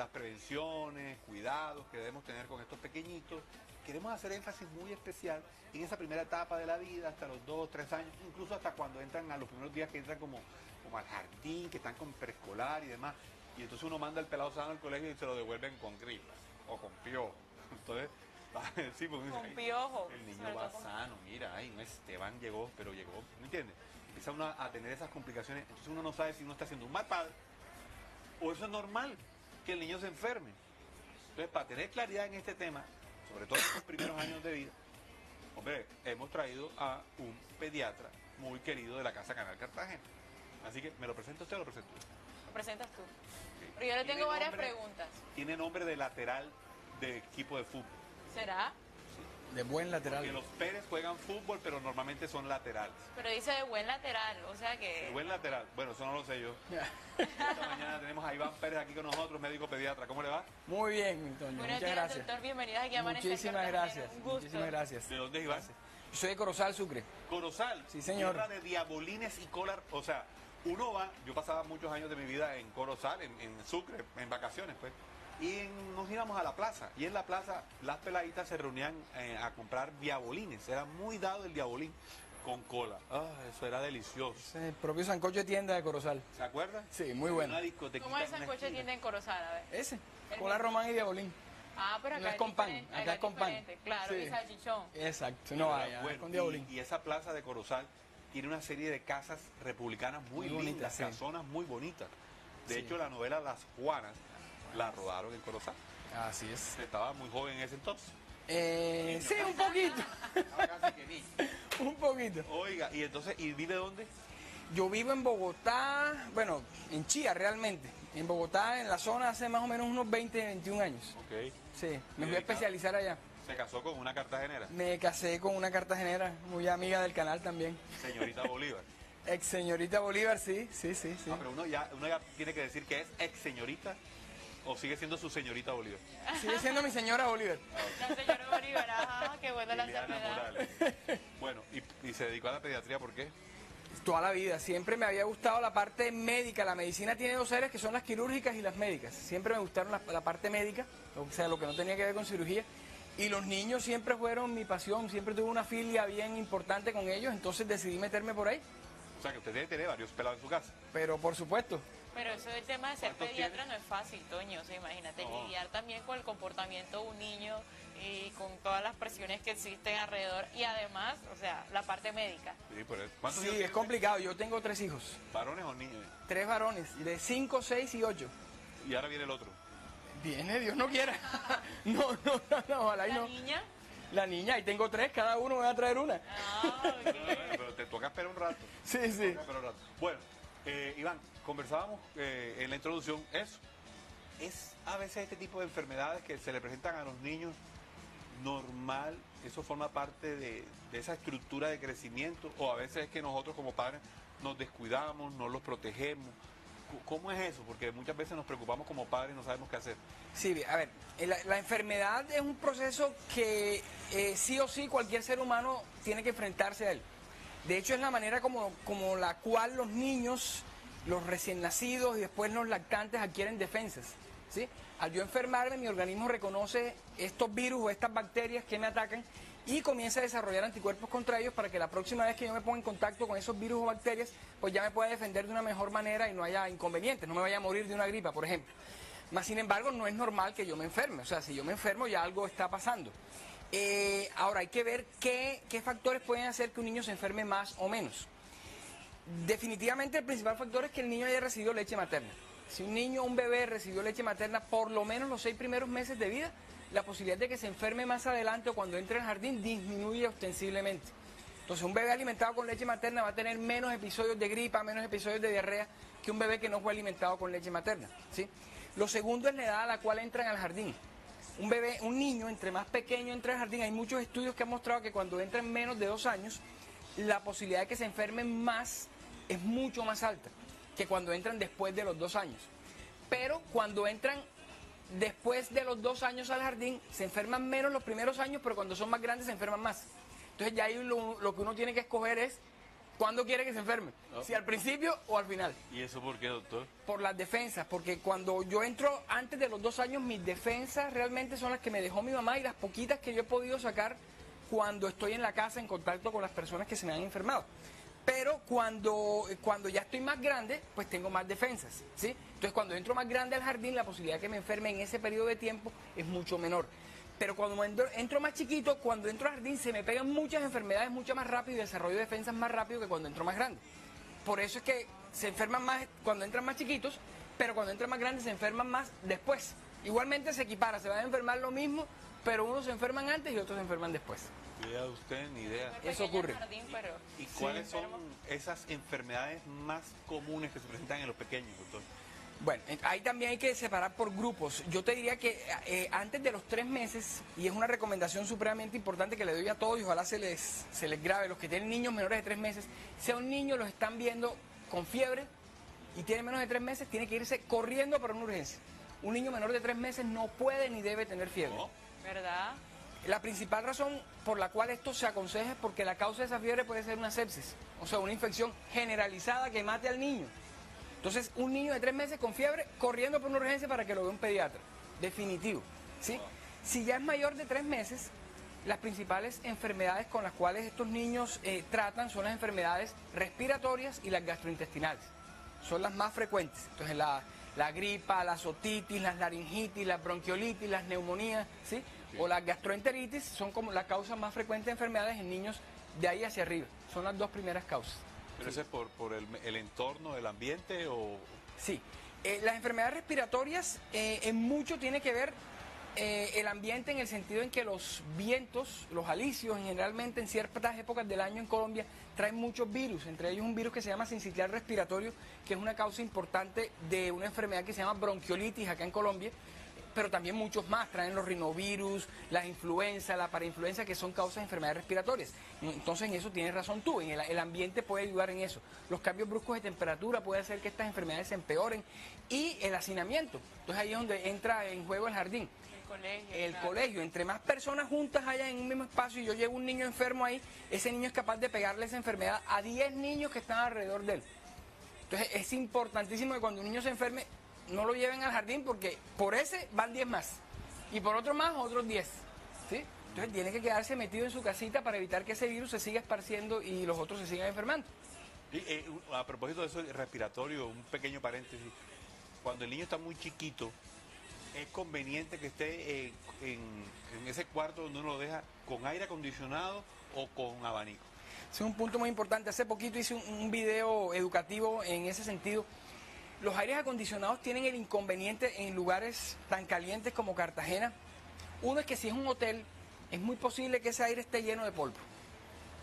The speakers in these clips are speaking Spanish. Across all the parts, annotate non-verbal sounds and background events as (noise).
las prevenciones, cuidados que debemos tener con estos pequeñitos, queremos hacer énfasis muy especial en esa primera etapa de la vida, hasta los dos, tres años, incluso hasta cuando entran a los primeros días que entran como, como al jardín, que están con preescolar y demás. Y entonces uno manda el pelado sano al colegio y se lo devuelven con gripa o con piojo. (laughs) Entonces, (laughs) sí, porque Con "Ay, piojo, El niño va con- sano, mira, ay, no Esteban llegó, pero llegó, ¿me entiendes? Empieza uno a tener esas complicaciones, entonces uno no sabe si uno está haciendo un mal padre o eso es normal, que el niño se enferme. Entonces, para tener claridad en este tema, sobre todo en los primeros años de vida, hombre, hemos traído a un pediatra muy querido de la Casa Canal Cartagena. Así que, ¿me lo presento usted o lo presento? Lo presentas tú. Sí. Pero yo le tengo varias nombre- preguntas. Tiene nombre de lateral de equipo de fútbol. ¿Será? De buen lateral. Porque los Pérez juegan fútbol, pero normalmente son laterales. Pero dice de buen lateral, o sea que... Buen lateral, bueno, eso no lo sé yo. Esta mañana tenemos a Iván Pérez aquí con nosotros, médico pediatra. ¿Cómo le va? Muy bien, Toño. Buenos Muchas días, gracias. doctor. Bienvenidos aquí a Amanecer Muchísimas gracias. Un gusto. Muchísimas gracias. ¿De dónde es Iván? Yo soy de Corozal, Sucre. Corozal. Sí, señor. Tierra de diabolines y colar. O sea, uno va, yo pasaba muchos años de mi vida en Corozal, en, en Sucre, en vacaciones, pues. Y en- nos íbamos a la plaza. Y en la plaza las peladitas se reunían eh, a comprar diabolines. Era muy dado el diabolín con cola. Ah, eso era delicioso. Es el propio sancocho de tienda de Corozal. ¿Se acuerdan? Sí, muy bueno. Una discotequita ¿Cómo es una sancoche esquina. tiene en Corozal? A ver. Ese. El Cola mismo. román y diabolín. Ah, pero acá No es con pan, diferente, acá es con pan. Claro, Sí. y salchichón. Exacto. No, allá, bueno, con y- diabolín. Y, esa plaza de Corozal tiene una serie de casas republicanas muy, Muy lindas, bonitas, sí. casonas muy bonitas. De Sí. hecho, la novela Las Juanas la rodaron en Corozal. Así es. Estaba muy joven en ese entonces. Eh, sí, un poquito. Casi que ni. (laughs) un poquito. Oiga, y entonces, ¿y vive dónde? Yo vivo en Bogotá, bueno, en Chía realmente. En Bogotá, en la zona, hace más o menos unos 20, 21 años. Ok. Sí, me fui a especializar allá. Se casó con una cartagenera, Me casé con una cartagenera, muy amiga del canal también. señorita Bolívar. (laughs) Ex señorita Bolívar, sí, sí, sí, sí. Ah, pero uno ya, uno ya tiene que decir que es ex señorita o sigue siendo su señorita Bolívar. Sigue siendo mi señora Bolívar. La señora Bolívar, ajá, qué bueno la enfermedad. (laughs) Bueno, y, y se dedicó a la pediatría, ¿por qué? Toda la vida, siempre me había gustado la parte médica. La medicina tiene dos áreas que son las quirúrgicas y las médicas. Siempre me gustaron la, la parte médica, o sea, lo que no tenía que ver con cirugía. Y los niños siempre fueron mi pasión, siempre tuve una filia bien importante con ellos, entonces decidí meterme por ahí. O sea, que usted debe tener varios pelados en su casa. Pero por supuesto, Pero eso del tema de ser ¿Cuántos pediatra tiene? no es fácil, Toño. O sea, imagínate No. lidiar también con el comportamiento de un niño y con todas las presiones que existen alrededor. Y además, o sea, la parte médica. Sí, por eso. ¿Cuántos sí, es complicado. Yo tengo tres hijos? ¿Varones o niños? tres varones, de 5, 6 y 8. Y ahora viene el otro. Viene, Dios no quiera. (laughs) No, no, no, no, ojalá y La no. niña. La niña, y tengo tres, cada uno me va a traer una. Ah, (laughs) pero te toca esperar un rato. Sí, Te sí. toca esperar un rato. Bueno, eh, Iván, conversábamos eh, en la introducción eso. Es a veces este tipo de enfermedades que se le presentan a los niños normal, eso forma parte de, esa estructura de crecimiento, o a veces es que nosotros como padres nos descuidamos, no los protegemos. ¿Cómo es eso? Porque muchas veces nos preocupamos como padres y no sabemos qué hacer. Sí, a ver, la, la enfermedad es un proceso que eh, sí o sí cualquier ser humano tiene que enfrentarse a él. De hecho, es la manera como, como la cual los niños, los recién nacidos y después los lactantes adquieren defensas. ¿sí? Al yo enfermarme, mi organismo reconoce estos virus o estas bacterias que me atacan y comienza a desarrollar anticuerpos contra ellos para que la próxima vez que yo me ponga en contacto con esos virus o bacterias, pues ya me pueda defender de una mejor manera y no haya inconvenientes, no me vaya a morir de una gripa, por ejemplo. Más sin embargo, no es normal que yo me enferme. O sea, si yo me enfermo, ya algo está pasando. Eh, ahora, hay que ver qué, qué factores pueden hacer que un niño se enferme más o menos. Definitivamente, el principal factor es que el niño haya recibido leche materna. Si un niño un bebé recibió leche materna por lo menos los seis primeros meses de vida, la posibilidad de que se enferme más adelante o cuando entre al jardín disminuye ostensiblemente. Entonces, un bebé alimentado con leche materna va a tener menos episodios de gripa, menos episodios de diarrea que un bebé que no fue alimentado con leche materna. ¿sí? Lo segundo es la edad a la cual entran al jardín. Un bebé, un niño, entre más pequeño entra al jardín, hay muchos estudios que han mostrado que cuando entran menos de dos años, la posibilidad de que se enfermen más es mucho más alta que cuando entran después de los dos años. Pero cuando entran después de los dos años al jardín, se enferman menos los primeros años, pero cuando son más grandes se enferman más. Entonces ya ahí lo, lo que uno tiene que escoger es ¿Cuándo quiere que se enferme? No. ¿Si al principio o al final? ¿Y eso por qué, doctor? Por las defensas, porque cuando yo entro antes de los dos años, mis defensas realmente son las que me dejó mi mamá y las poquitas que yo he podido sacar cuando estoy en la casa en contacto con las personas que se me han enfermado. Pero cuando, cuando ya estoy más grande, pues tengo más defensas, ¿sí? Entonces cuando entro más grande al jardín, la posibilidad de que me enferme en ese periodo de tiempo es mucho menor. Pero cuando entro, entro más chiquito, cuando entro al jardín se me pegan muchas enfermedades mucho más rápido y desarrollo de defensas más rápido que cuando entro más grande. Por eso es que se enferman más cuando entran más chiquitos, pero cuando entran más grandes se enferman más después. Igualmente se equipara, se van a enfermar lo mismo, pero unos se enferman antes y otros se enferman después. Ni idea de usted, ni idea. Eso ocurre. jardín, pero ¿Y sí, cuáles son esas enfermedades más comunes que se presentan en los pequeños, doctor? Bueno, eh, ahí también hay que separar por grupos. Yo te diría que eh, antes de los tres meses, y es una recomendación supremamente importante que le doy a todos y ojalá se les, se les grabe, los que tienen niños menores de tres meses, si a un niño los están viendo con fiebre y tiene menos de tres meses, tiene que irse corriendo para una urgencia. Un niño menor de tres meses no puede ni debe tener fiebre. ¿No? ¿Verdad? La principal razón por la cual esto se aconseja es porque la causa de esa fiebre puede ser una sepsis, o sea, una infección generalizada que mate al niño. Entonces, un niño de tres meses con fiebre corriendo por una urgencia para que lo vea un pediatra. Definitivo. ¿sí? Si ya es mayor de tres meses, las principales enfermedades con las cuales estos niños eh, tratan son las enfermedades respiratorias y las gastrointestinales. Son las más frecuentes. Entonces, la, la gripa, la otitis, las laringitis, las bronquiolitis, las neumonías, ¿sí? O las gastroenteritis son como la causa más frecuente de enfermedades en niños de ahí hacia arriba. Son las dos primeras causas. ¿Pero es por, por el, el entorno, el ambiente o...? Sí, Eh, las enfermedades respiratorias eh, en mucho tiene que ver eh, el ambiente en el sentido en que los vientos, los alisios, generalmente en ciertas épocas del año en Colombia traen muchos virus, entre ellos un virus que se llama sincicial respiratorio, que es una causa importante de una enfermedad que se llama bronquiolitis acá en Colombia, pero también muchos más, traen los rinovirus, las influenza, la parainfluenza, que son causas de enfermedades respiratorias. Entonces en eso tienes razón tú, en el, el ambiente puede ayudar en eso. Los cambios bruscos de temperatura pueden hacer que estas enfermedades se empeoren y el hacinamiento. Entonces ahí es donde entra en juego el jardín. El colegio. El claro. colegio, entre más personas juntas haya en un mismo espacio y yo llevo un niño enfermo ahí, ese niño es capaz de pegarle esa enfermedad a 10 niños que están alrededor de él. Entonces es importantísimo que cuando un niño se enferme no lo lleven al jardín porque por ese van 10 más y por otro más otros 10. ¿sí? Entonces tiene que quedarse metido en su casita para evitar que ese virus se siga esparciendo y los otros se sigan enfermando. Y, eh, a propósito de eso respiratorio, un pequeño paréntesis. Cuando el niño está muy chiquito, es conveniente que esté eh, en, en ese cuarto donde uno lo deja con aire acondicionado o con abanico. Es un punto muy importante. Hace poquito hice un, un video educativo en ese sentido. Los aires acondicionados tienen el inconveniente en lugares tan calientes como Cartagena. Uno es que si es un hotel, es muy posible que ese aire esté lleno de polvo.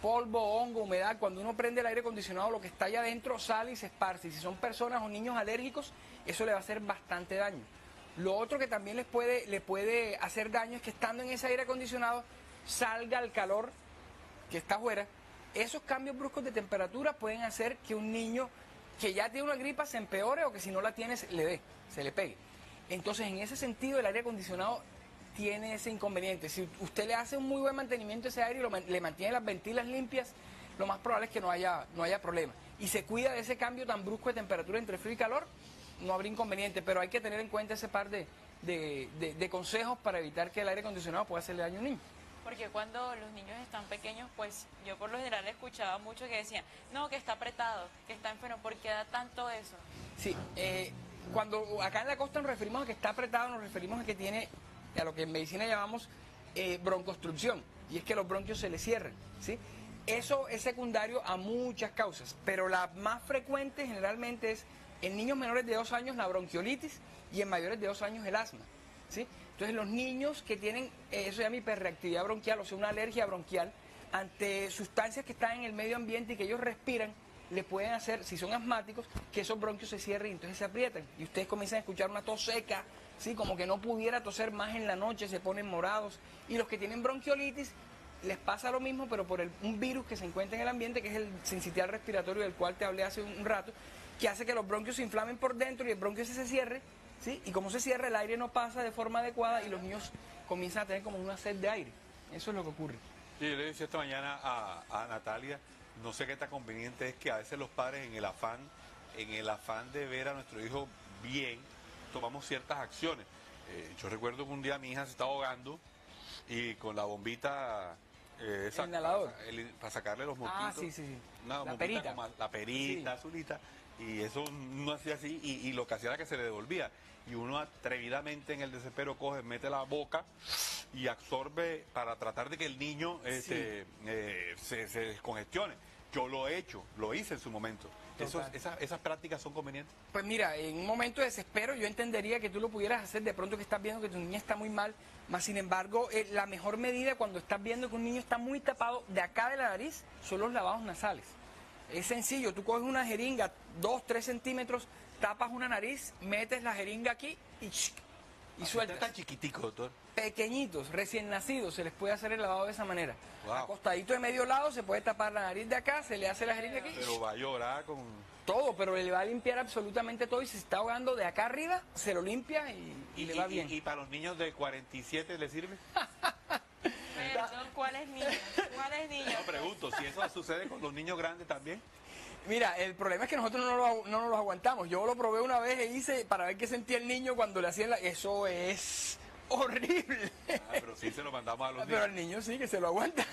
Polvo, hongo, humedad. Cuando uno prende el aire acondicionado, lo que está allá adentro sale y se esparce. Y si son personas o niños alérgicos, eso le va a hacer bastante daño. Lo otro que también les puede, le puede hacer daño es que estando en ese aire acondicionado salga el calor que está afuera, esos cambios bruscos de temperatura pueden hacer que un niño que ya tiene una gripa se empeore o que si no la tiene se le dé, se le pegue. Entonces, en ese sentido, el aire acondicionado tiene ese inconveniente. Si usted le hace un muy buen mantenimiento a ese aire y le mantiene las ventilas limpias, lo más probable es que no haya, no haya problema. Y se cuida de ese cambio tan brusco de temperatura entre frío y calor, no habrá inconveniente, pero hay que tener en cuenta ese par de, de- de- de consejos para evitar que el aire acondicionado pueda hacerle daño a un niño. Porque cuando los niños están pequeños, pues yo por lo general escuchaba mucho que decían, no, que está apretado, que está enfermo, ¿por qué da tanto eso? Sí, eh, cuando acá en la costa nos referimos a que está apretado, nos referimos a que tiene, a lo que en medicina llamamos eh, broncostrucción, y es que los bronquios se le cierran, ¿sí? Eso es secundario a muchas causas, pero la más frecuente generalmente es en niños menores de dos años la bronquiolitis y en mayores de dos años el asma, ¿sí? Entonces los niños que tienen, eh, eso se llama hiperreactividad bronquial, o sea, una alergia bronquial, ante sustancias que están en el medio ambiente y que ellos respiran, le pueden hacer, si son asmáticos, que esos bronquios se cierren y entonces se aprietan. Y ustedes comienzan a escuchar una tos seca, ¿sí? como que no pudiera toser más en la noche, se ponen morados. Y los que tienen bronquiolitis, les pasa lo mismo, pero por el- un virus que se encuentra en el ambiente, que es el sincitial respiratorio del cual te hablé hace un, un rato, que hace que los bronquios se inflamen por dentro y el bronquio se cierre, ¿sí? y como se cierra, el aire no pasa de forma adecuada y los niños comienzan a tener como una sed de aire. Eso es lo que ocurre. Sí, yo le decía esta mañana a, a Natalia no sé qué tan conveniente es que a veces los padres en el afán, en el afán de ver a nuestro hijo bien, tomamos ciertas acciones. Eh, yo recuerdo que un día mi hija se estaba ahogando y con la bombita eh, esa- Inhalador. el- para sacarle los moquitos. Ah, sí, sí, sí. Una La bombita perita. como la perita, azulita, y eso no hacía así, y, y lo que hacía era que se le devolvía. Y uno atrevidamente en el desespero coge, mete la boca y absorbe para tratar de que el niño este, eh, se, se descongestione. Yo lo he hecho, lo hice en su momento. Esos- Total. esas, esas prácticas son convenientes. Pues mira, en un momento de desespero yo entendería que tú lo pudieras hacer de pronto que estás viendo que tu niña está muy mal, más sin embargo eh, la mejor medida cuando estás viendo que un niño está muy tapado de acá de la nariz son los lavados nasales. Es sencillo, tú coges una jeringa, dos, tres centímetros, tapas una nariz, metes la jeringa aquí y, y Está sueltas. tan chiquitico, doctor. Pequeñitos, recién nacidos, se les puede hacer el lavado de esa manera. Wow. Acostadito de medio lado, se puede tapar la nariz de acá, se le hace la jeringa aquí. Pero va a llorar con... Todo, pero le va a limpiar absolutamente todo y si se está ahogando de acá arriba, se lo limpia y, y le va y- bien. y para los niños de 47 le sirve? Perdón, ¿cuáles niños? ¿Cuáles niños? No pregunto, si eso sucede con los niños grandes también. Mira, el problema es que nosotros no, lo, no nos lo aguantamos. Yo lo probé una vez e hice para ver qué sentía el niño cuando le hacían la... Eso es horrible. Ah, pero sí se lo mandamos a los (laughs) Pero niños. el niño sí que se lo aguanta.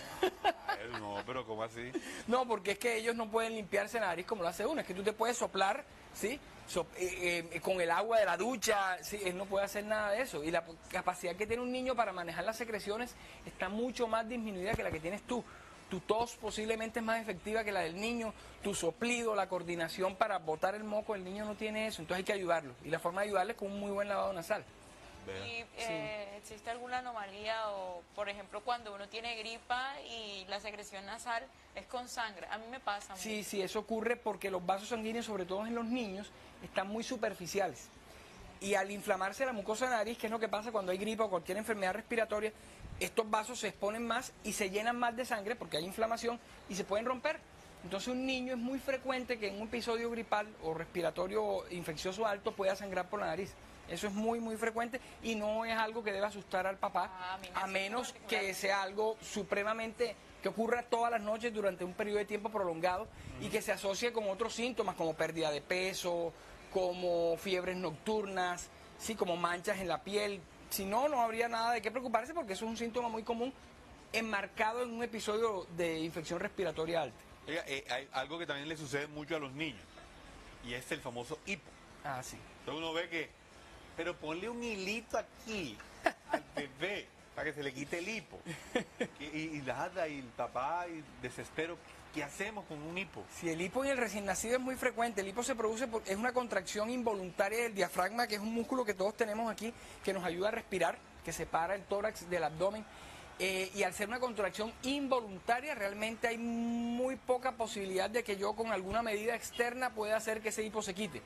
No, pero ¿cómo así? (laughs) No, porque es que ellos no pueden limpiarse la nariz como lo hace uno. Es que tú te puedes soplar, ¿sí? So- eh, eh, con el agua de la ducha, ¿sí? Él no puede hacer nada de eso. Y la capacidad que tiene un niño para manejar las secreciones está mucho más disminuida que la que tienes tú. Tu tos posiblemente es más efectiva que la del niño. Tu soplido, la coordinación para botar el moco, el niño no tiene eso. Entonces hay que ayudarlo. Y la forma de ayudarle es con un muy buen lavado nasal. ¿Y eh, existe alguna anomalía o, por ejemplo, cuando uno tiene gripa y la secreción nasal es con sangre? A mí me pasa. Sí, mucho. sí, eso ocurre porque los vasos sanguíneos, sobre todo en los niños, están muy superficiales. Y al inflamarse la mucosa de la nariz, que es lo que pasa cuando hay gripa o cualquier enfermedad respiratoria, estos vasos se exponen más y se llenan más de sangre porque hay inflamación y se pueden romper. Entonces un niño es muy frecuente que en un episodio gripal o respiratorio infeccioso alto pueda sangrar por la nariz. Eso es muy, muy frecuente y no es algo que debe asustar al papá, Ah, a menos que sea algo supremamente que ocurra todas las noches durante un periodo de tiempo prolongado y que se asocie con otros síntomas como pérdida de peso, como fiebres nocturnas, sí, como manchas en la piel. Si no, no habría nada de qué preocuparse porque eso es un síntoma muy común enmarcado en un episodio de infección respiratoria alta. Oiga, eh, hay algo que también le sucede mucho a los niños y es el famoso hipo. Ah, sí. Entonces uno ve que, pero ponle un hilito aquí (laughs) al bebé para que se le quite el hipo. (laughs) Y, y nada, y el papá, y desespero, ¿qué hacemos con un hipo? Si el hipo en el recién nacido es muy frecuente, el hipo se produce porque es una contracción involuntaria del diafragma, que es un músculo que todos tenemos aquí, que nos ayuda a respirar, que separa el tórax del abdomen. Eh, y al ser una contracción involuntaria, realmente hay muy poca posibilidad de que yo con alguna medida externa pueda hacer que ese hipo se quite.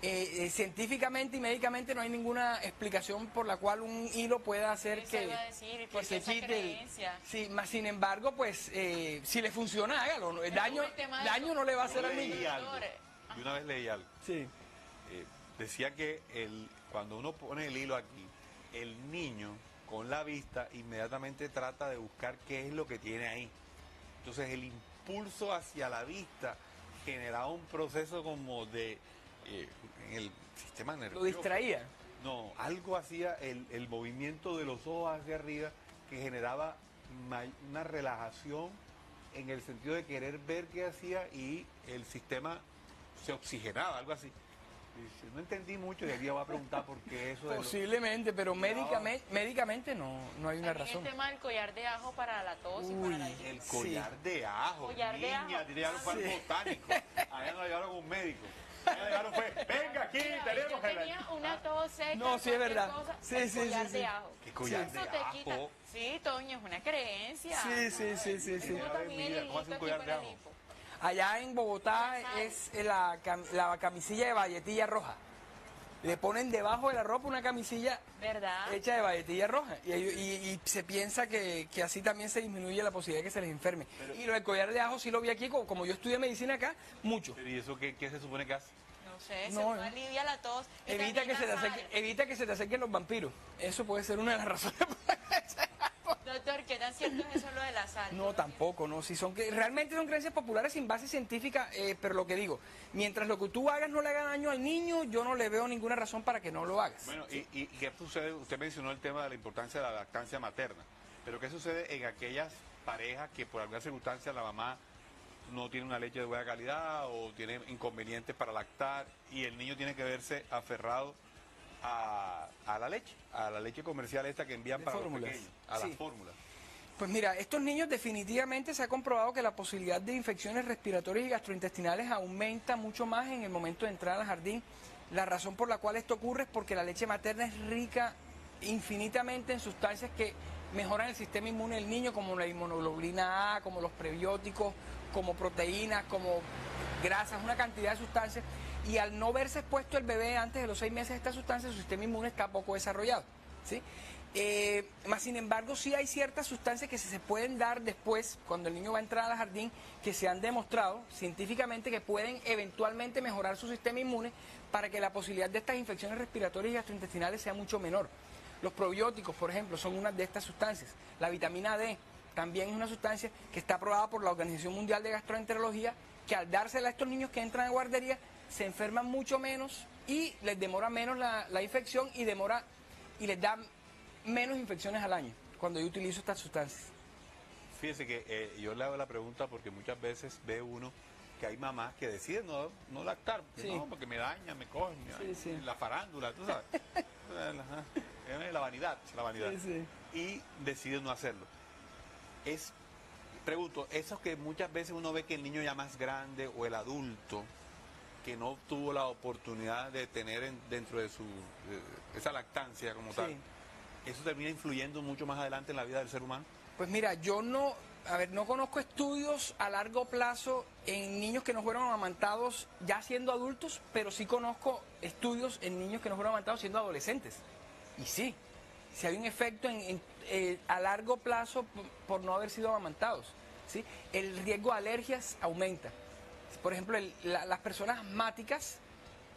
Eh, eh, científicamente y médicamente no hay ninguna explicación por la cual un hilo pueda hacer Eso que, iba a decir, que porque se quite. Sí, más sin embargo, pues eh, si le funciona, hágalo. ¿no? El daño, daño no le va a hacer al niño. algo, yo una vez leí algo. Sí. Eh, decía que el, cuando uno pone el hilo aquí, el niño con la vista inmediatamente trata de buscar qué es lo que tiene ahí. Entonces el impulso hacia la vista generaba un proceso como de eh, en el sistema nervioso. Lo distraía. No, algo hacía el, el movimiento de los ojos hacia arriba que generaba una relajación en el sentido de querer ver qué hacía y el sistema se oxigenaba, algo así. No entendí mucho y el día voy a preguntar por qué eso de Posiblemente, pero médicamente, médicamente no, no hay una También razón. el tema del collar de ajo para la tos y para la El collar de ajo, Collar de niña, ajo. diría, fue al Sí. botánico. Allá no llevaron un médico. Allá llevaron fue, venga aquí, Mira, tenemos yo el... tenía una tos seca, No, sí, es verdad. cosa, Sí, sí, collar sí, de sí. ajo. ¿Qué collar Eso de te quita. ajo? Sí, Toño, es una creencia. Sí, sí, sí, sí, sí. Mira, ¿cómo hace un collar de ajo? Allá en Bogotá es la, cam- la camisilla de valletilla roja. Le ponen debajo de la ropa una camisilla ¿Verdad? hecha de valletilla roja. Y, y- y se piensa que, que así también se disminuye la posibilidad de que se les enferme. y lo del collar de ajo sí lo vi aquí, como, como yo estudié medicina acá, mucho. Pero, ¿Y eso qué, qué se supone que hace? No sé, No, se eh. alivia la tos. Evita que, se te nasal. acerque- evita que se te acerquen los vampiros. Eso puede ser una de las (laughs) razones. por Doctor, ¿qué tan cierto es eso lo del asalto? No, tampoco, no. Si son que realmente son creencias populares sin base científica, eh, pero lo que digo, mientras lo que tú hagas no le haga daño al niño, yo no le veo ninguna razón para que no lo hagas. Bueno, y, y- y qué sucede? Usted mencionó el tema de la importancia de la lactancia materna, pero ¿qué sucede en aquellas parejas que por alguna circunstancia la mamá no tiene una leche de buena calidad o tiene inconvenientes para lactar y el niño tiene que verse aferrado a, a la leche, a la leche comercial esta que envían De para fórmulas. los pequeños, a Sí. las fórmulas? Pues mira, estos niños definitivamente se ha comprobado que la posibilidad de infecciones respiratorias y gastrointestinales aumenta mucho más en el momento de entrar al jardín. La razón por la cual esto ocurre es porque la leche materna es rica infinitamente en sustancias que mejoran el sistema inmune del niño, como la inmunoglobulina A, como los prebióticos, como proteínas, como grasas, una cantidad de sustancias. Y al no verse expuesto el bebé antes de los seis meses a estas sustancias, su sistema inmune está poco desarrollado. ¿sí? Eh, sin embargo, sí hay ciertas sustancias que se se pueden dar después, cuando el niño va a entrar al jardín, que se han demostrado científicamente que pueden eventualmente mejorar su sistema inmune para que la posibilidad de estas infecciones respiratorias y gastrointestinales sea mucho menor. Los probióticos, por ejemplo, son una de estas sustancias. La vitamina D también es una sustancia que está aprobada por la Organización Mundial de Gastroenterología, que al dársela a estos niños que entran a guardería, se enferman mucho menos y les demora menos la, la infección y demora y les da menos infecciones al año cuando yo utilizo estas sustancias. Fíjese que eh, yo le hago la pregunta porque muchas veces ve uno que hay mamás que deciden no, no lactar, Sí. no, porque me daña, me coge, me Sí, daña, sí. la farándula, tú sabes. (laughs) La vanidad, la vanidad. Y deciden no hacerlo. Es, pregunto, esos que muchas veces uno ve que el niño ya más grande o el adulto que no tuvo la oportunidad de tener en- dentro de su eh, esa lactancia como tal, eso termina influyendo mucho más adelante en la vida del ser humano. Pues mira, yo no, a ver, no conozco estudios a largo plazo en niños que no fueron amamantados ya siendo adultos, pero sí conozco estudios en niños que no fueron amamantados siendo adolescentes. Y sí, si hay un efecto en, en, eh, a largo plazo p- por no haber sido amamantados. ¿sí? El riesgo de alergias aumenta. Por ejemplo, el- la- las personas asmáticas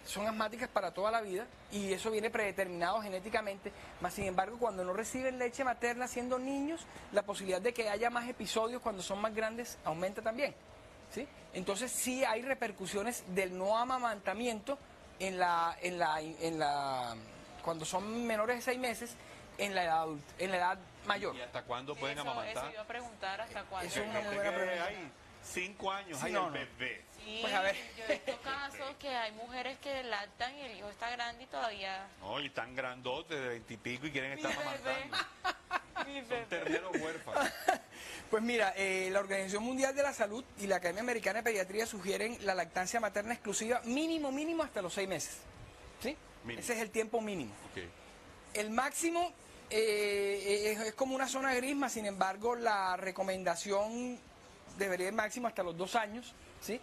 son asmáticas para toda la vida y eso viene predeterminado genéticamente, más sin embargo cuando no reciben leche materna siendo niños, la posibilidad de que haya más episodios cuando son más grandes aumenta también. ¿sí? Entonces sí hay repercusiones del no amamantamiento en la, en la, en la, cuando son menores de seis meses en la edad adulta, en la edad mayor. ¿Y hasta cuándo pueden eso, amamantar? Eso iba a preguntar hasta cuándo. Eso es una muy buena que pregunta. Hay cinco años, Sí, hay no, el bebé. Sí, Pues a ver. yo he visto casos (laughs) que hay mujeres que lactan y el hijo está grande y todavía... No, y están grandotes de veintipico y, quieren Mi estar. (laughs) Mi Son terneros huérfanos. (laughs) Pues mira, eh, la Organización Mundial de la Salud y la Academia Americana de Pediatría sugieren la lactancia materna exclusiva mínimo, mínimo hasta los seis meses. ¿Sí? Mínimo. Ese es el tiempo mínimo. El máximo eh, es, es como una zona gris, más sin embargo la recomendación debería ir máximo hasta los dos años, ¿sí?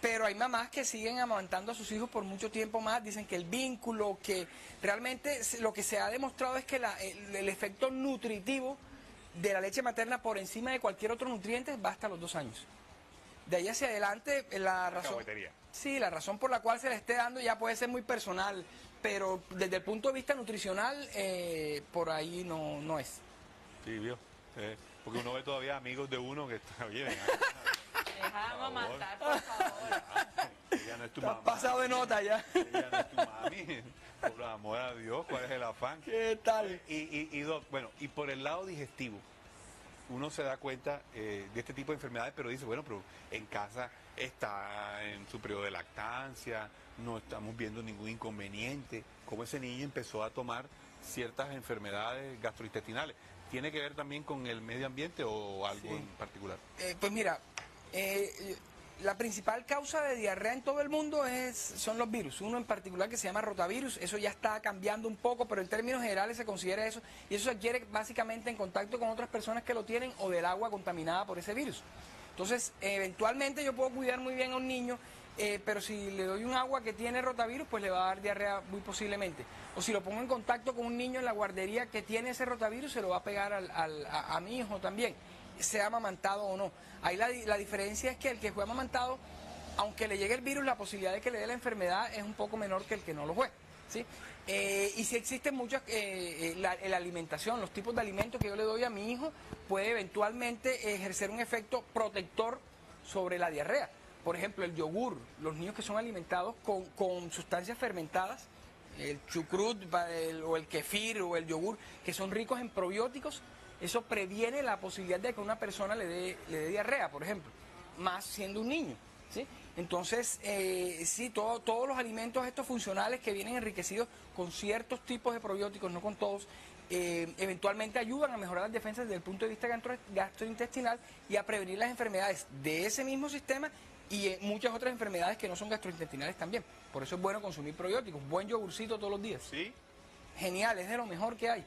Pero hay mamás que siguen amamantando a sus hijos por mucho tiempo más, dicen que el vínculo, que realmente lo que se ha demostrado es que la- el, el efecto nutritivo de la leche materna por encima de cualquier otro nutriente va hasta los dos años. De ahí hacia adelante, la razón... Sí, la razón por la cual se le esté dando ya puede ser muy personal, pero desde el punto de vista nutricional, eh, por ahí no, no es. Sí, vio. Eh, porque uno ve todavía amigos de uno que está bien. Deja de amamantar, por favor. Ella no es tu mamá. pasado de nota ya. Ella no es tu mami. Por amor a Dios, ¿cuál es el afán? ¿Qué tal? Y, y, y Doc, bueno, y por el lado digestivo, uno se da cuenta eh, de este tipo de enfermedades, pero dice, bueno, pero en casa está en su periodo de lactancia, no estamos viendo ningún inconveniente, cómo ese niño empezó a tomar ciertas enfermedades gastrointestinales. ¿Tiene que ver también con el medio ambiente o algo Sí. en particular? Eh, pues mira, eh, la principal causa de diarrea en todo el mundo es, son los virus. Uno en particular que se llama rotavirus, eso ya está cambiando un poco, pero en términos generales se considera eso. Y eso se adquiere básicamente en contacto con otras personas que lo tienen o del agua contaminada por ese virus. Entonces, eventualmente yo puedo cuidar muy bien a un niño, eh, pero si le doy un agua que tiene rotavirus, pues le va a dar diarrea muy posiblemente. O si lo pongo en contacto con un niño en la guardería que tiene ese rotavirus, se lo va a pegar al- al- a, mi hijo también, sea amamantado o no. Ahí la, la diferencia es que el que fue amamantado, aunque le llegue el virus, la posibilidad de que le dé la enfermedad es un poco menor que el que no lo fue. ¿sí? Eh, y si existen muchas, eh, eh, la, la alimentación, los tipos de alimentos que yo le doy a mi hijo puede eventualmente ejercer un efecto protector sobre la diarrea. Por ejemplo, el yogur, los niños que son alimentados con, con sustancias fermentadas, el chucrut o el kefir o el yogur, que son ricos en probióticos, eso previene la posibilidad de que una persona le dé, le dé diarrea, por ejemplo, más siendo un niño. ¿sí? Entonces, eh, sí, todo- todos los alimentos estos funcionales que vienen enriquecidos con ciertos tipos de probióticos, no con todos, eh, eventualmente ayudan a mejorar las defensas desde el punto de vista gastro- gastrointestinal y a prevenir las enfermedades de ese mismo sistema y eh, muchas otras enfermedades que no son gastrointestinales también. Por eso es bueno consumir probióticos, buen yogurcito todos los días. ¿Sí? Genial, es de lo mejor que hay.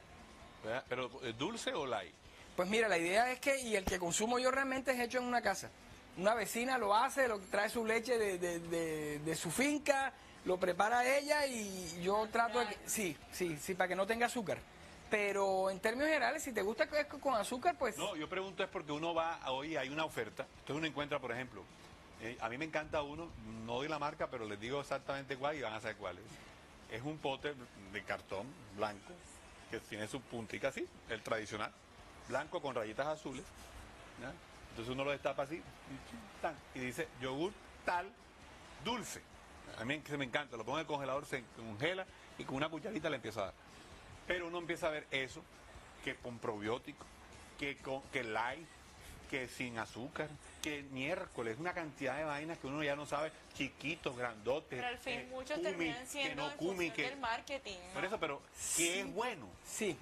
¿Pero eh, dulce o light? Pues mira, la idea es que, y el que consumo yo realmente es hecho en una casa. Una vecina lo hace, lo trae su leche de, de- de- de su finca, lo prepara ella y yo trato de que, sí, sí, sí, para que no tenga azúcar. Pero en términos generales, si te gusta con azúcar, pues No, yo pregunto es porque uno va, a- hoy hay una oferta, entonces uno encuentra, por ejemplo, eh, a mí me encanta uno, no doy la marca, pero les digo exactamente cuál y van a saber cuál es. Es un pote de cartón blanco que tiene su puntica así, el tradicional, blanco con rayitas azules. Entonces uno lo destapa así y, dice yogur tal dulce. A mí que me encanta, lo pongo en el congelador, se congela y con una cucharita le empieza a dar. Pero uno empieza a ver eso, que con probiótico, que con que light, que sin azúcar, que miércoles, una cantidad de vainas que uno ya no sabe, chiquitos, grandotes. Pero al fin eh, muchos kumi, terminan que siendo no en kumi, función que del marketing. ¿no? Por eso, pero ¿qué es bueno? sí.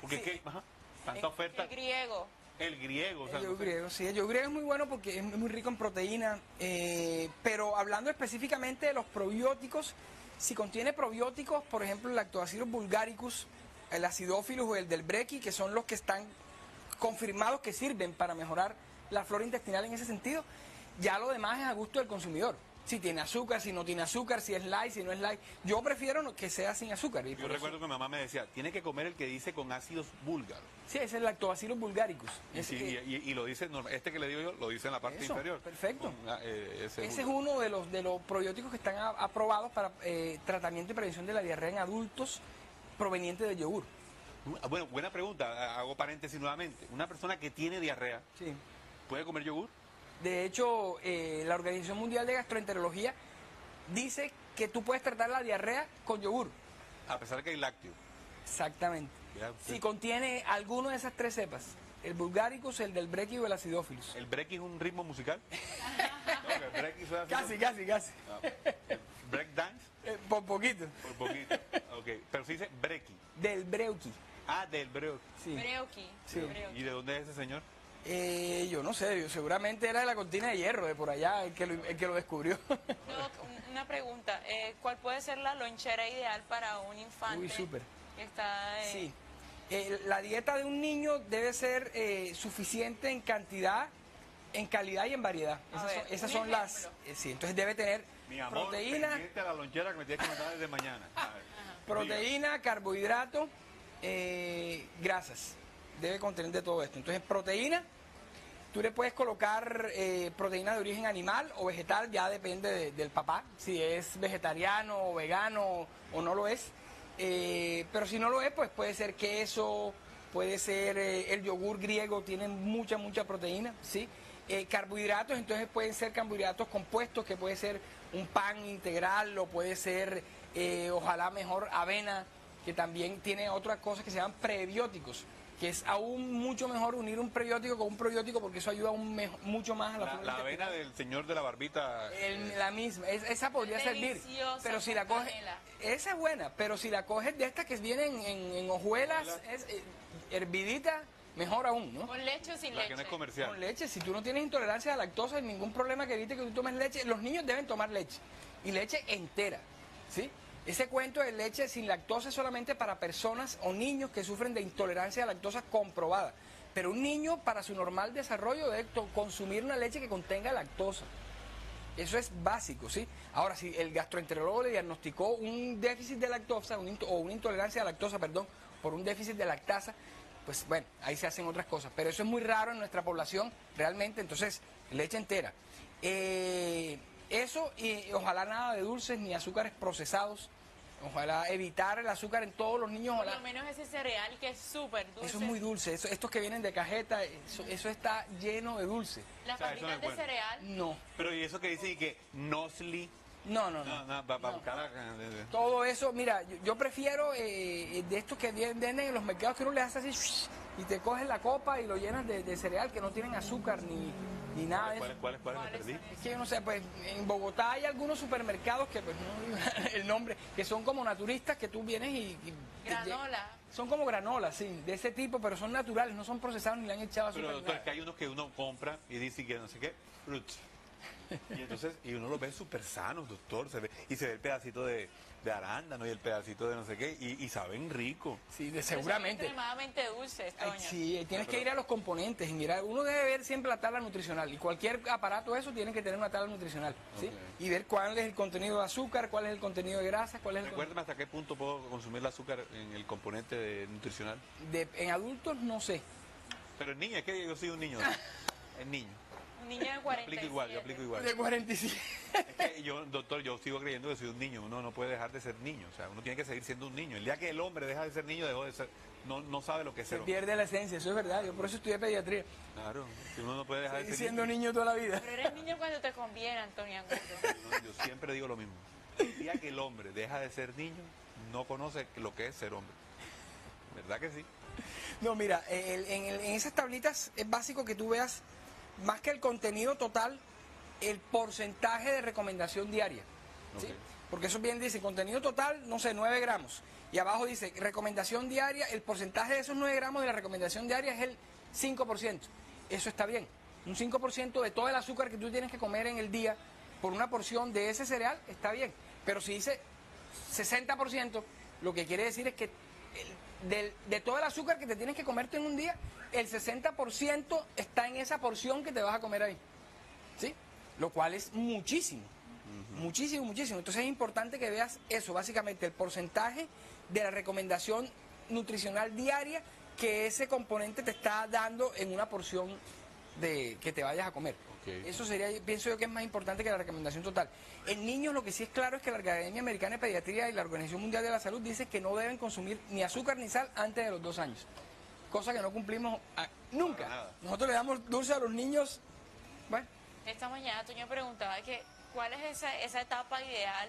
Porque Sí. qué, ajá, tanta oferta, El griego. el griego, o sea, El no yogur sé. griego, sí, el yogur griego es muy bueno porque es muy rico en proteína, eh, pero hablando específicamente de los probióticos, si contiene probióticos, por ejemplo, el Lactobacillus bulgaricus, el acidófilus o el del brequi, que son los que están confirmados que sirven para mejorar la flora intestinal en ese sentido, ya lo demás es a gusto del consumidor. Si tiene azúcar, si no tiene azúcar, si es light, si no es light. Yo prefiero que sea sin azúcar. Y Yo eso- recuerdo que mi mamá me decía, tiene que comer el que dice con ácidos búlgaros. Sí, ese es el Lactobacillus bulgaricus. Y, sí, y, y- y lo dice, este que le digo yo, lo dice en la parte Eso, inferior. perfecto. Con, ah, eh, ese Ese es uno de los, de los probióticos que están a- aprobados para eh, tratamiento y prevención de la diarrea en adultos proveniente del yogur. Bueno, buena pregunta, hago paréntesis nuevamente. Una persona que tiene diarrea, Sí. ¿puede comer yogur? De hecho, eh, la Organización Mundial de Gastroenterología dice que tú puedes tratar la diarrea con yogur. A pesar de que hay lácteo. Exactamente. Si contiene alguno de esas tres cepas, el bulgaricus, el del brequi o el acidófilos. ¿El break es un ritmo musical? (laughs) no, el suena Casi, casi, casi. ah, ¿el break dance, Eh, por poquito. por poquito. Ok, pero se dice breaky. Del breuqui. Ah, del breo. Sí. Breuki. Sí. Breuki. ¿Y de dónde es ese señor? Eh, yo no sé, yo seguramente era de la cortina de hierro de por allá el que lo, el que lo descubrió. (laughs) Un- una pregunta. eh, ¿Cuál puede ser la lonchera ideal para un infante Uy, súper. está... eh, Sí. Eh, la dieta de un niño debe ser eh, suficiente en cantidad, en calidad y en variedad. A Esas ver, son, esas un son las. eh, sí, entonces debe tener Mi amor, proteína, la lonchera que me tienes que mandar desde mañana. A ver, proteína, carbohidrato, eh, grasas. Debe contener de todo esto. Entonces, proteína, tú le puedes colocar eh, proteína de origen animal o vegetal, ya depende de- del papá, si es vegetariano o vegano o no lo es. Eh, pero si no lo es, pues puede ser queso, puede ser eh, el yogur griego, tiene mucha, mucha proteína, ¿sí? Carbohidratos, entonces pueden ser carbohidratos compuestos, que puede ser un pan integral o puede ser, ojalá mejor, avena, que también tiene otras cosas que se llaman prebióticos, que es aún mucho mejor unir un prebiótico con un probiótico porque eso ayuda aún mejo- mucho más a la, La, flora la avena del señor de la barbita. El- la misma, es- esa podría servir. Deliciosa Pero si la coges, esa es buena, pero si la coges de estas que vienen en, en hojuelas, es, eh, hervidita, mejor aún, ¿no? ¿Con leche o sin la leche? que no es comercial. Con leche, si tú no tienes intolerancia a la lactosa, ningún problema que evite que tú tomes leche. Los niños deben tomar leche y leche entera, ¿sí? Ese cuento de leche sin lactosa es solamente para personas o niños que sufren de intolerancia a la lactosa comprobada. Pero un niño para su normal desarrollo debe consumir una leche que contenga lactosa. Eso es básico, ¿sí? Ahora, si el gastroenterólogo le diagnosticó un déficit de lactosa o una intolerancia a lactosa, perdón, por un déficit de lactasa, pues bueno, ahí se hacen otras cosas. Pero eso es muy raro en nuestra población, realmente, entonces, leche entera. Eh, eso, y ojalá nada de dulces ni azúcares procesados, Ojalá evitar el azúcar en todos los niños. Por Ojalá. lo menos ese cereal que es súper dulce. Eso es muy dulce. Eso- estos que vienen de cajeta, eso, eso está lleno de dulce. Las O sea, no de bueno. cereal. No, Pero y eso que dice y que Nosli. no, no, No, no. no, para buscar la- de- de- Todo eso, mira, yo, yo prefiero eh, de estos que venden en los mercados que uno le hace así y te coges la copa y lo llenas de, de cereal que no tienen azúcar ni, ni nada de. ¿Cuáles, cuáles, cuáles me ¿Cuáles perdí? Es que yo no sé, pues en Bogotá hay algunos supermercados que, pues no (laughs) el nombre, que son como naturistas que tú vienes y... y- Granola. Son como granolas, sí, de ese tipo, pero son naturales, no son procesados ni le han echado azúcar. Pero entonces nada. que hay unos que uno compra y dice que no sé qué, fruits. (laughs) Y entonces, y uno los ve súper sanos, doctor, se ve, y se ve el pedacito de, de arándano y el pedacito de no sé qué, y, y saben rico. Sí, de- seguramente. extremadamente dulces, Ay, Toño. sí, tienes que ir a los componentes y mirar. Uno debe ver siempre la tabla nutricional y cualquier aparato de eso tiene que tener una tabla nutricional, ¿sí? Y ver cuál es el contenido de azúcar, cuál es el contenido de grasa, cuál es el Recuérdame hasta qué punto puedo consumir el azúcar en el componente de- nutricional. de- en adultos no sé. Pero en niño, es que yo soy un niño. (laughs) Es niño. Un niño de Yo 47. aplico igual, yo aplico igual. De 47. Es que yo, doctor, yo sigo creyendo que soy un niño. Uno no puede dejar de ser niño. O sea, uno tiene que seguir siendo un niño. El día que el hombre deja de ser niño, dejó de ser. No, no sabe lo que es Se ser hombre. pierde la esencia, eso es verdad. Yo por eso estudié pediatría. Claro. Si uno no puede dejar de ser siendo niño. niño toda la vida. Pero eres niño cuando te conviene, Antonio Angulo. No, yo siempre digo lo mismo. El día que el hombre deja de ser niño, no conoce lo que es ser hombre. ¿Verdad que sí? No, mira, el- en, el- en esas tablitas es básico que tú veas, más que el contenido total, el porcentaje de recomendación diaria. Porque eso bien dice, contenido total, no sé, 9 gramos. Y abajo dice, recomendación diaria, el porcentaje de esos 9 gramos de la recomendación diaria es el 5%. Eso está bien. Un 5% de todo el azúcar que tú tienes que comer en el día por una porción de ese cereal está bien. Pero si dice 60%, lo que quiere decir es que el- del- de todo el azúcar que te tienes que comerte en un día, el 60% está en esa porción que te vas a comer ahí. ¿Sí? Lo cual es muchísimo. Muchísimo, muchísimo. Entonces es importante que veas eso, básicamente el porcentaje de la recomendación nutricional diaria que ese componente te está dando en una porción de que te vayas a comer. Eso sería, pienso yo que es más importante que la recomendación total. En niños lo que sí es claro es que la Academia Americana de Pediatría y la Organización Mundial de la Salud dice que no deben consumir ni azúcar ni sal antes de los dos años. Cosa que no cumplimos ah, nunca. Nosotros le damos dulce a los niños. Bueno, Esta mañana Toño preguntaba que cuál es esa, esa etapa ideal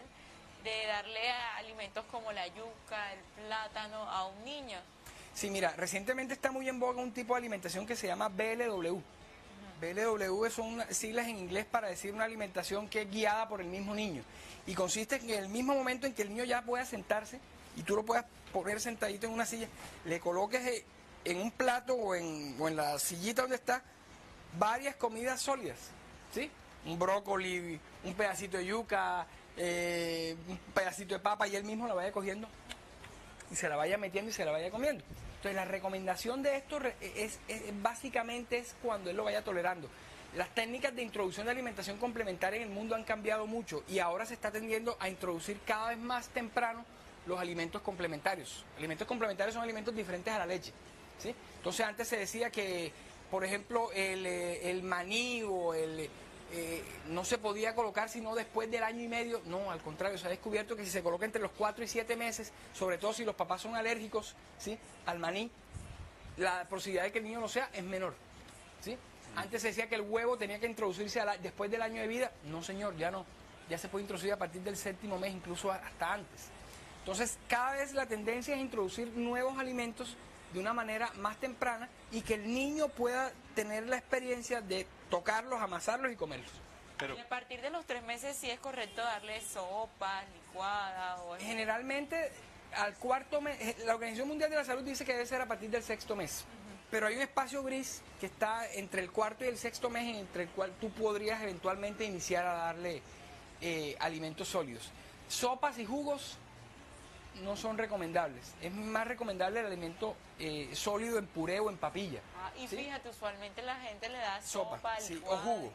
de darle a alimentos como la yuca, el plátano a un niño. Sí, mira, recientemente está muy en boga un tipo de alimentación que se llama BLW. BLW son siglas en inglés para decir una alimentación que es guiada por el mismo niño. Y consiste en que en el mismo momento en que el niño ya pueda sentarse y tú lo puedas poner sentadito en una silla, le coloques eh, en un plato o en, o en la sillita donde está varias comidas sólidas. ¿Sí? Un brócoli, un pedacito de yuca, eh, un pedacito de papa y él mismo la vaya cogiendo y se la vaya metiendo y se la vaya comiendo. Entonces la recomendación de esto es- básicamente es cuando él lo vaya tolerando. Las técnicas de introducción de alimentación complementaria en el mundo han cambiado mucho y ahora se está tendiendo a introducir cada vez más temprano los alimentos complementarios. Alimentos complementarios son alimentos diferentes a la leche. ¿sí? Entonces antes se decía que, por ejemplo, el, eh, el maní o el... eh, no se podía colocar sino después del año y medio. No, al contrario, se ha descubierto que si se coloca entre los 4 y 7 meses, sobre todo si los papás son alérgicos ¿sí? al maní, la posibilidad de que el niño no sea es menor. ¿sí? Antes se decía que el huevo tenía que introducirse a la- después del año de vida. No, señor, ya no. Ya se puede introducir a partir del séptimo mes, incluso hasta antes. Entonces, cada vez la tendencia es introducir nuevos alimentos de una manera más temprana y que el niño pueda tener la experiencia de tocarlos, amasarlos y comerlos. Pero Y a partir de los tres meses sí es correcto darle sopa, licuada o... Generalmente, al cuarto mes, eh, la Organización Mundial de la Salud dice que debe ser a partir del sexto mes. Pero hay un espacio gris que está entre el cuarto y el sexto mes, entre el cual tú podrías eventualmente iniciar a darle eh, alimentos sólidos. Sopas y jugos no son recomendables. Es más recomendable el alimento eh, sólido en puré o en papilla. Ah, y ¿sí? fíjate, usualmente la gente le da sopa, sopa, sí, o jugo.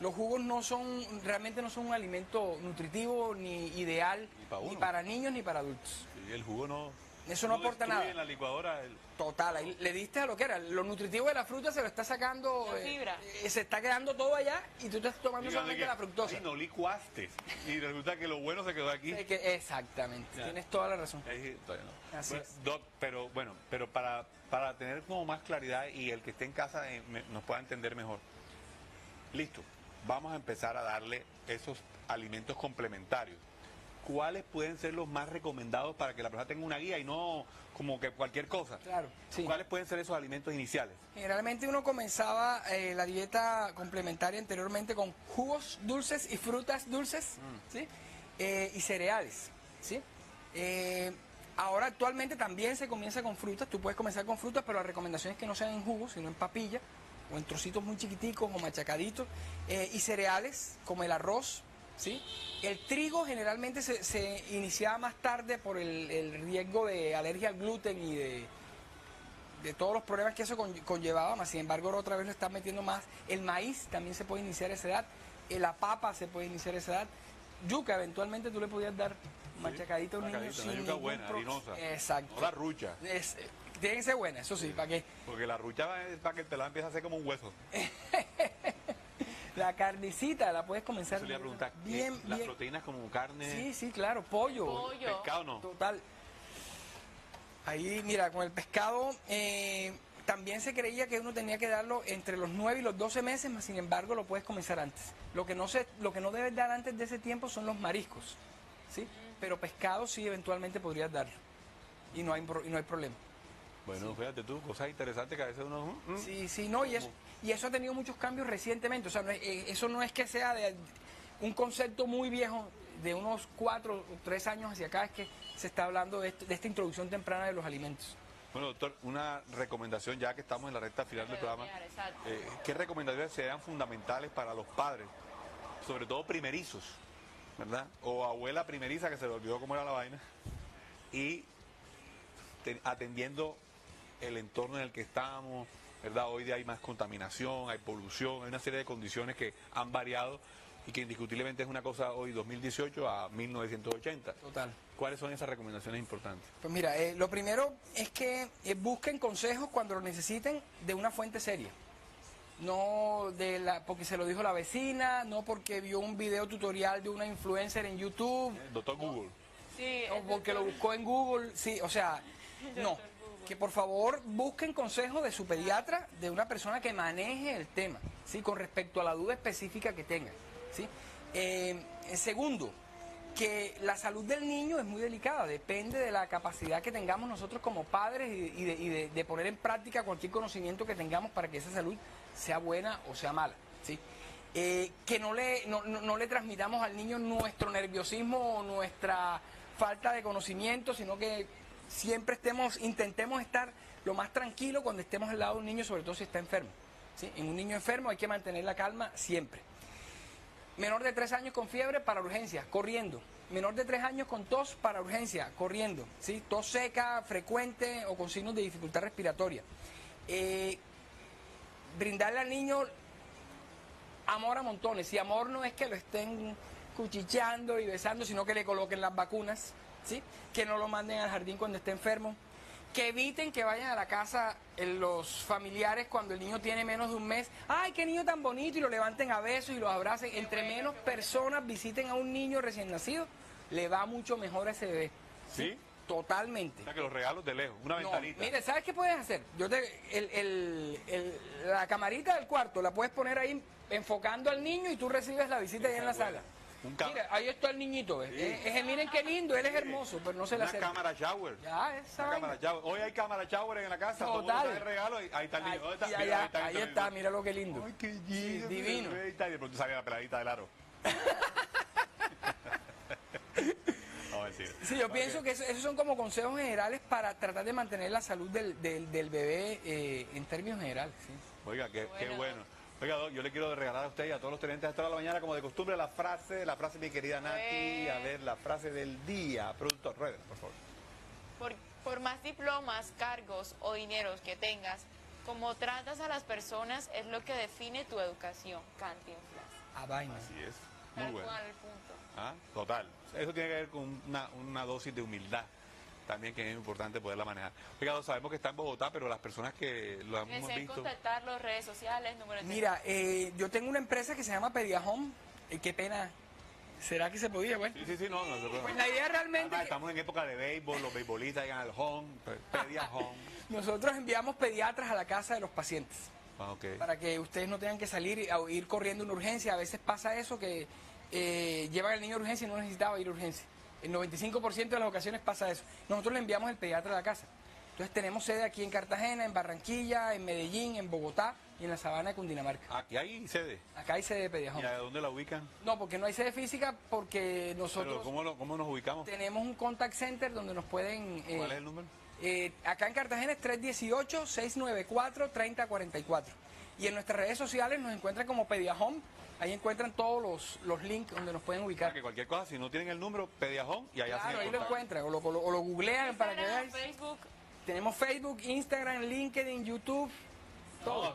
Los jugos no son, realmente no son un alimento nutritivo ni ideal Ni pa' uno. ni para niños ni para adultos. y el jugo no. Eso no aporta nada. en la licuadora el- Total, ahí le diste a lo que era. Lo nutritivo de la fruta se lo está sacando. La eh, fibra. eh, se está quedando todo allá y tú estás tomando Dígame solamente que, la fructosa. "Ay, no licuaste. Y resulta que lo bueno se quedó aquí. Que- exactamente, Ya. tienes toda la razón. Ahí todavía no. Así Bueno, es. Doc, pero bueno, pero para, para tener como más claridad y el que esté en casa eh, me- nos pueda entender mejor. Listo, vamos a empezar a darle esos alimentos complementarios. ¿Cuáles pueden ser los más recomendados para que la persona tenga una guía y no como que cualquier cosa? Claro, sí. ¿Cuáles pueden ser esos alimentos iniciales? Generalmente uno comenzaba eh, la dieta complementaria anteriormente con jugos dulces y frutas dulces, Mm. ¿sí? Eh, y cereales, ¿sí? Eh, ahora actualmente también se comienza con frutas, tú puedes comenzar con frutas, pero la recomendación es que no sean en jugos, sino en papilla o en trocitos muy chiquiticos o machacaditos. Y cereales como el arroz, ¿sí? El trigo generalmente se, se iniciaba más tarde por el, el riesgo de alergia al gluten y de, de todos los problemas que eso con- conllevaba, más sin embargo ahora otra vez lo están metiendo más. El maíz también se puede iniciar a esa edad, eh, la papa se puede iniciar a esa edad, yuca eventualmente tú le podías dar machacadito a un niño sin yuca ningún buena, pro- harinosa. Exacto. No la rucha. Es- eh, tiene que ser buena, eso sí, para que Porque la rucha es para que te la empiece a hacer como un hueso. (laughs) la carnecita la puedes comenzar Eso le iba a preguntar. ¿qué- bien, las bien. proteínas como carne, Sí, sí, claro, pollo. Pollo. pescado no. Total. Ahí, mira, con el pescado eh, también se creía que uno tenía que darlo entre los 9 y los 12 meses, más sin embargo lo puedes comenzar antes. Lo que no se, lo que no debes dar antes de ese tiempo son los mariscos, ¿sí? Pero pescado sí eventualmente podrías darlo. Y no hay, pro- y no hay problema. Bueno, fíjate tú, cosas interesantes que a veces uno... mm, mm. Sí, sí, no, y eso, y eso ha tenido muchos cambios recientemente. O sea, no es- eh, eso no es que sea de un concepto muy viejo, de unos cuatro o tres años hacia acá, es que se está hablando de, esto- de esta introducción temprana de los alimentos. Bueno, doctor, una recomendación ya que estamos en la recta final del programa. Eh, ¿Qué recomendaciones serían fundamentales para los padres, sobre todo primerizos, ¿verdad? O abuela primeriza que se le olvidó cómo era la vaina, y te- atendiendo el entorno en el que estamos, ¿verdad? Hoy día hay más contaminación, hay polución, hay una serie de condiciones que han variado y que indiscutiblemente es una cosa hoy 2018 a 1980. Total. ¿Cuáles son esas recomendaciones importantes? Pues mira, eh, lo primero es que eh, busquen consejos cuando lo necesiten de una fuente seria. No de la, porque se lo dijo la vecina, no porque vio un video tutorial de una influencer en YouTube, Doctor Google. Sí, o porque lo buscó en Google, sí, o sea, no. (laughs) Que por favor busquen consejo de su pediatra, de una persona que maneje el tema, ¿sí? Con respecto a la duda específica que tengan, ¿sí? Eh, segundo, que la salud del niño es muy delicada, depende de la capacidad que tengamos nosotros como padres y, de poner en práctica cualquier conocimiento que tengamos para que esa salud sea buena o sea mala, ¿sí? Eh, que no le, no, no- no le transmitamos al niño nuestro nerviosismo o nuestra falta de conocimiento, sino que siempre estemos, intentemos estar lo más tranquilo cuando estemos al lado de un niño, sobre todo si está enfermo. ¿sí? En un niño enfermo hay que mantener la calma siempre. Menor de tres años con fiebre para urgencia, corriendo. Menor de tres años con tos para urgencia, corriendo. ¿sí? Tos seca, frecuente o con signos de dificultad respiratoria. Eh, brindarle al niño amor a montones. Y amor no es que lo estén cuchicheando y besando, sino que le coloquen las vacunas, ¿sí? Que no lo manden al jardín cuando esté enfermo. Que eviten que vayan a la casa eh, los familiares cuando el niño tiene menos de un mes. ¡Ay, qué niño tan bonito! Y lo levanten a besos y lo abracen. Entre menos personas visiten a un niño recién nacido, le va mucho mejor a ese bebé. ¿Sí? Totalmente. O sea, que los regalos de lejos, una No, ventanita. mire, ¿sabes qué puedes hacer? Yo te, el, el- el- la camarita del cuarto la puedes poner ahí enfocando al niño y tú recibes la visita ahí en la sala. Un Mira, ahí está el niñito. ¿ves? Sí. Eh, eh, miren qué lindo, él es hermoso, pero no se le una acerca. cámara shower. Ya, esa Una cámara shower. Hoy hay cámara shower en la casa. Todo el mundo Total. trae el regalo y ahí está el niño. Ahí, ¿Dónde está? y Mira, ahí el está, mira lo que lindo. Ay, qué Sí, lindo. divino. Ahí está, y de pronto sale la peladita del aro. Vamos a decir. Sí, yo pienso que eso- esos son como consejos generales para tratar de mantener la salud del, del- del bebé eh, en términos generales. sí. Oiga, qué, qué Bueno. bueno. Oiga, Doc, yo le quiero regalar a usted y a todos los tenentes a toda la mañana, como de costumbre, la frase, la frase, mi querida Nati. ver. A ver, la frase del día. Productor, rueda, por favor. Por, por más diplomas, cargos o dineros que tengas, como tratas a las personas es lo que define tu educación. Cantinflas. A vaina. Así es. Muy bueno. cual, punto. Ah, Total. Eso tiene que ver con una, una dosis de humildad. También que es importante poderla manejar. Oiga, sabemos que está en Bogotá, pero las personas que lo hemos Deseen visto... contactarlo, redes sociales, número de Mira, eh, yo tengo una empresa que se llama Pediahome. Eh, qué pena. ¿Será que se podía, güey? Sí, sí, sí, no, no se puede. Pues la idea realmente Además, que estamos en época de béisbol, los beisbolistas llegan al home, pe- pedía home. (laughs) nosotros enviamos pediatras a la casa de los pacientes Ah, ok. para que ustedes no tengan que salir y- a ir corriendo una urgencia. A veces pasa eso que eh, llevan al niño a urgencia y no necesitaba ir a urgencia. El 95% de las ocasiones pasa eso. Nosotros le enviamos el pediatra a la casa. Entonces tenemos sede aquí en Cartagena, en Barranquilla, en Medellín, en Bogotá y en la sabana de Cundinamarca. Aquí hay sede. Acá hay sede de ¿Y Pediahome. a dónde la ubican? No, porque no hay sede física porque Pero nosotros ¿cómo, lo- ¿cómo nos ubicamos? tenemos un contact center donde nos pueden... eh, ¿Cuál es el número? eh, acá en Cartagena es 318-694-3044. Y en nuestras redes sociales nos encuentran como Pediahome. Ahí encuentran todos los, los links donde nos pueden Para ubicar. que cualquier cosa, si no tienen el número, home y allá Claro, se ahí lo encuentran. O lo, o lo- o lo googlean para que veáis. Facebook, Tenemos Facebook, Instagram, LinkedIn, YouTube. todo,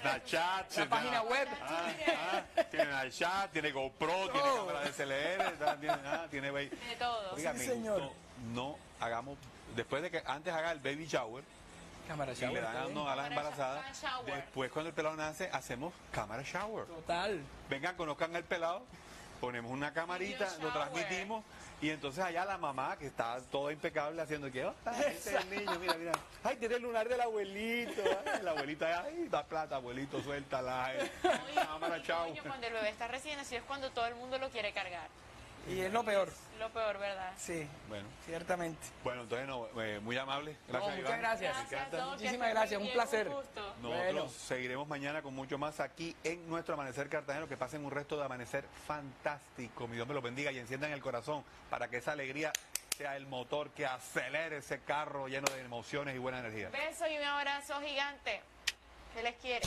Snapchat, La página web. Ah, ah, tiene el chat, tiene GoPro, tiene cámara de SLR, tiene, ah, tiene baby. De todo. Oiga, Sí, me señor. gustó, no hagamos, después de que antes haga el baby shower, Cámara y le shower, dan no, a las embarazadas, shower. después cuando el pelado nace, hacemos cámara shower. Total. Vengan, conozcan al pelado, ponemos una camarita, lo shower. transmitimos y entonces allá la mamá que está toda impecable haciendo que, oh, este es el niño, mira, mira, ay, tiene el lunar del abuelito, ay, la abuelita, ay, da plata, abuelito, suéltala, ay, cámara, chao. cuando el bebé está recién nacido es cuando todo el mundo lo quiere cargar. Y es lo peor. Lo peor, ¿verdad? Sí, Bueno, ciertamente. bueno, entonces no, eh, muy amable, gracias No, muchas Iván. gracias. Que Muchísimas gracias, un placer. gusto. Nosotros Bueno. seguiremos mañana con mucho más aquí en nuestro Amanecer Cartageno. Que pasen un resto de amanecer fantástico. Mi Dios me lo bendiga y enciendan el corazón para que esa alegría sea el motor que acelere ese carro lleno de emociones y buena energía. Beso y un abrazo gigante. Se les quiere.